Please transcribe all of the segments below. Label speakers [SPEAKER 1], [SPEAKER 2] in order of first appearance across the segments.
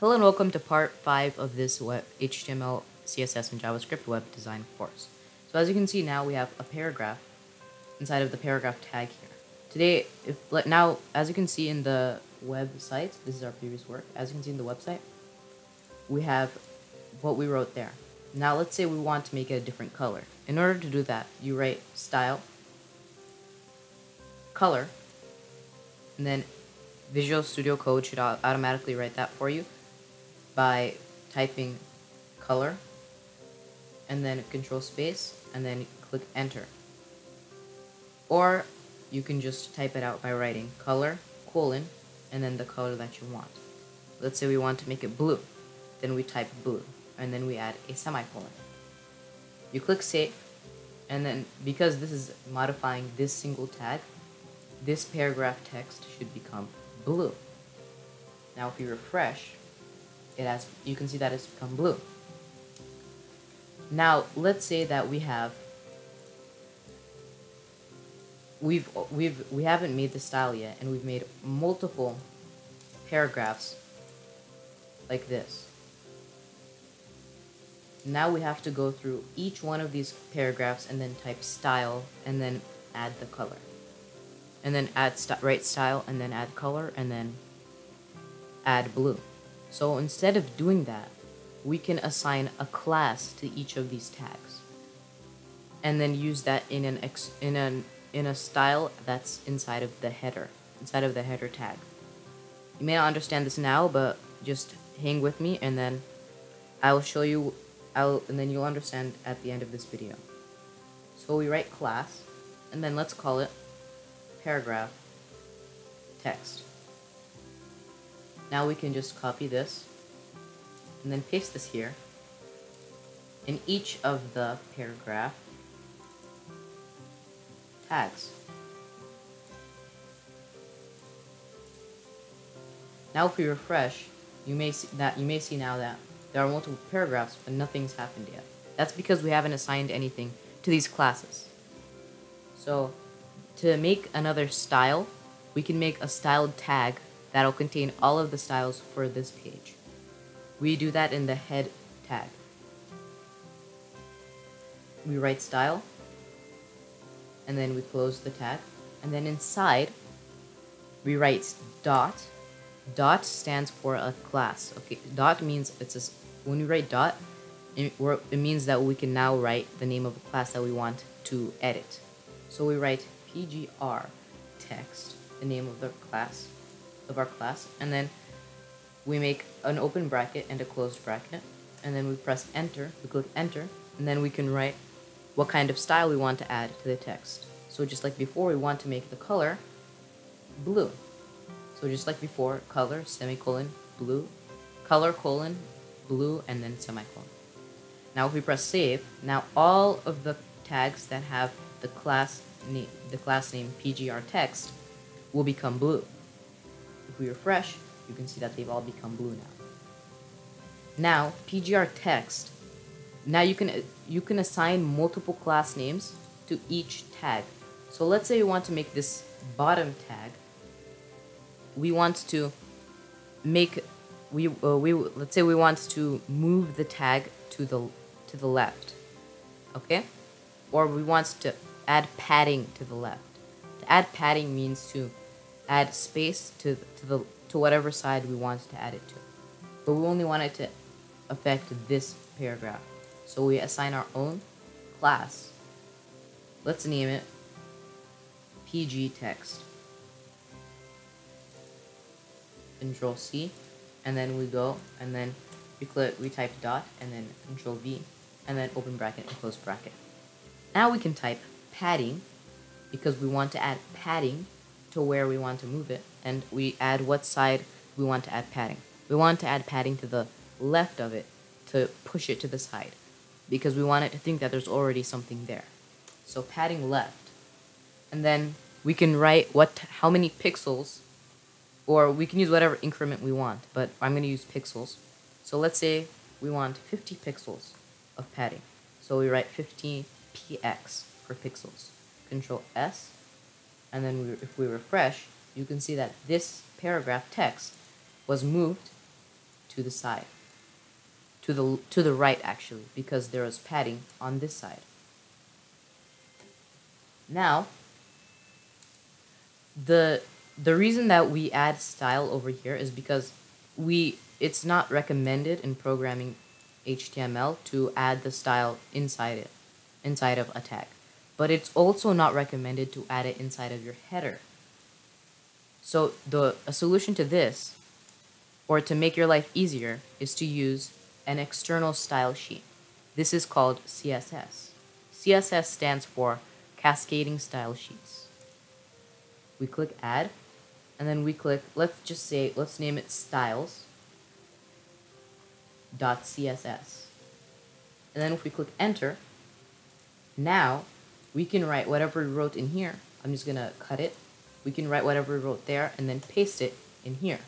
[SPEAKER 1] Hello and welcome to part 5 of this web HTML, CSS, and JavaScript web design course. So as you can see now we have a paragraph inside of the paragraph tag here. Today, if now as you can see in the website, this is our previous work, as you can see in the website, we have what we wrote there. Now let's say we want to make it a different color. In order to do that, you write style, color, and then Visual Studio Code should automatically write that for you by typing color and then control space and then click enter. Or you can just type it out by writing color, colon, and then the color that you want. Let's say we want to make it blue. Then we type blue and then we add a semicolon. You click save and then because this is modifying this single tag, this paragraph text should become blue. Now if you refresh, it has you can see that it's become blue. Now let's say that we have we've we've we haven't made the style yet and we've made multiple paragraphs like this. Now we have to go through each one of these paragraphs and then type style and then add the color. And then add st write style and then add color and then add blue. So instead of doing that, we can assign a class to each of these tags and then use that in an ex in an in a style that's inside of the header, inside of the header tag. You may not understand this now, but just hang with me and then I will show you I'll and then you'll understand at the end of this video. So we write class and then let's call it paragraph text. Now we can just copy this and then paste this here in each of the paragraph tags. Now if we refresh, you may see that you may see now that there are multiple paragraphs but nothing's happened yet. That's because we haven't assigned anything to these classes. So to make another style, we can make a styled tag that'll contain all of the styles for this page. We do that in the head tag. We write style, and then we close the tag, and then inside, we write dot. Dot stands for a class. Okay, dot means it's a, when we write dot, it, it means that we can now write the name of a class that we want to edit. So we write pgr text, the name of the class, of our class, and then we make an open bracket and a closed bracket, and then we press enter, we click enter, and then we can write what kind of style we want to add to the text. So just like before, we want to make the color blue. So just like before, color, semicolon, blue, color, colon, blue, and then semicolon. Now if we press save, now all of the tags that have the class the class name PGR text will become blue. If we refresh, you can see that they've all become blue now. Now, PGR text. Now you can you can assign multiple class names to each tag. So let's say we want to make this bottom tag. We want to make we uh, we let's say we want to move the tag to the to the left. Okay? Or we want to add padding to the left. To add padding means to add space to to the to whatever side we want to add it to. But we only want it to affect this paragraph. So we assign our own class. Let's name it PG text. Control C, and then we go, and then we click, we type dot, and then Control V, and then open bracket and close bracket. Now we can type padding, because we want to add padding to where we want to move it, and we add what side we want to add padding. We want to add padding to the left of it to push it to the side, because we want it to think that there's already something there. So padding left, and then we can write what how many pixels, or we can use whatever increment we want, but I'm going to use pixels. So let's say we want 50 pixels of padding. So we write 50 px for pixels. Control S and then we, if we refresh, you can see that this paragraph text was moved to the side. To the, to the right, actually, because there was padding on this side. Now, the the reason that we add style over here is because we it's not recommended in programming HTML to add the style inside it, inside of a tag. But it's also not recommended to add it inside of your header. So the a solution to this, or to make your life easier, is to use an external style sheet. This is called CSS. CSS stands for Cascading Style Sheets. We click Add, and then we click, let's just say, let's name it Styles .css. And then if we click enter, now we can write whatever we wrote in here. I'm just going to cut it. We can write whatever we wrote there and then paste it in here.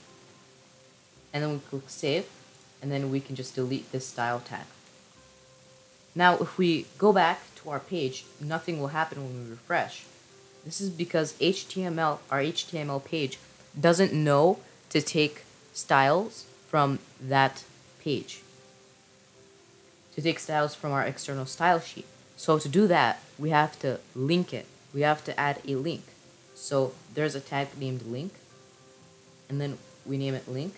[SPEAKER 1] And then we click save, and then we can just delete this style tag. Now, if we go back to our page, nothing will happen when we refresh. This is because HTML, our HTML page, doesn't know to take styles from that page to take styles from our external style sheet. So to do that, we have to link it. We have to add a link. So there's a tag named link, and then we name it link,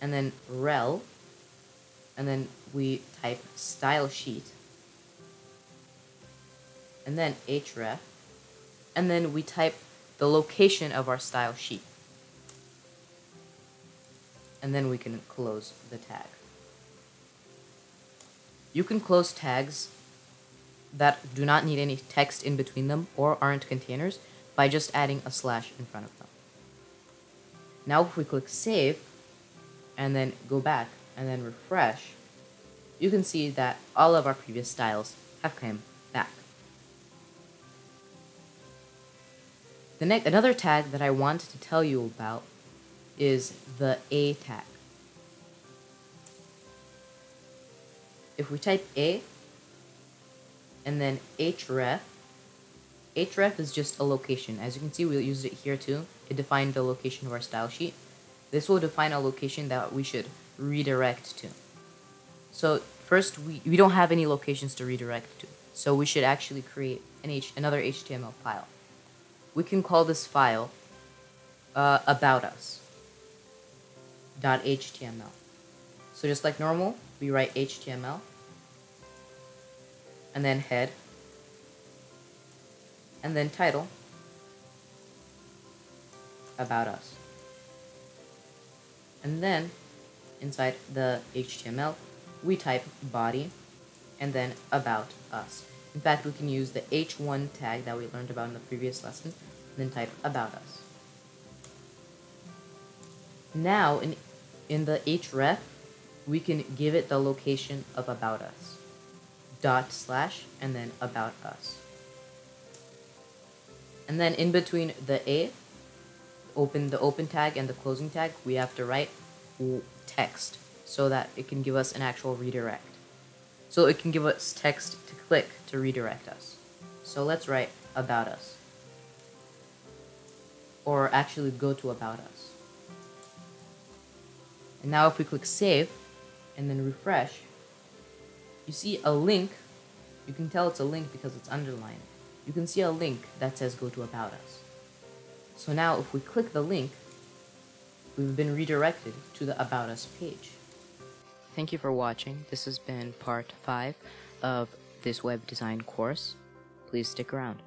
[SPEAKER 1] and then rel, and then we type style sheet, and then href, and then we type the location of our style sheet. And then we can close the tag. You can close tags that do not need any text in between them or aren't containers by just adding a slash in front of them. Now if we click save and then go back and then refresh, you can see that all of our previous styles have come back. The next, another tag that I want to tell you about is the A tag. if we type A and then href, href is just a location. As you can see, we used it here too. It defined the location of our style sheet. This will define a location that we should redirect to. So first, we, we don't have any locations to redirect to. So we should actually create an H, another HTML file. We can call this file uh, about us .html. So just like normal, we write HTML, and then head, and then title, about us. And then, inside the HTML, we type body, and then about us. In fact, we can use the h1 tag that we learned about in the previous lesson, and then type about us. Now, in, in the href, we can give it the location of about us. Dot slash and then about us. And then in between the A, open the open tag and the closing tag, we have to write text so that it can give us an actual redirect. So it can give us text to click to redirect us. So let's write about us. Or actually go to about us. And now if we click save, and then refresh, you see a link. You can tell it's a link because it's underlined. You can see a link that says go to About Us. So now if we click the link, we've been redirected to the About Us page. Thank you for watching. This has been part 5 of this web design course. Please stick around.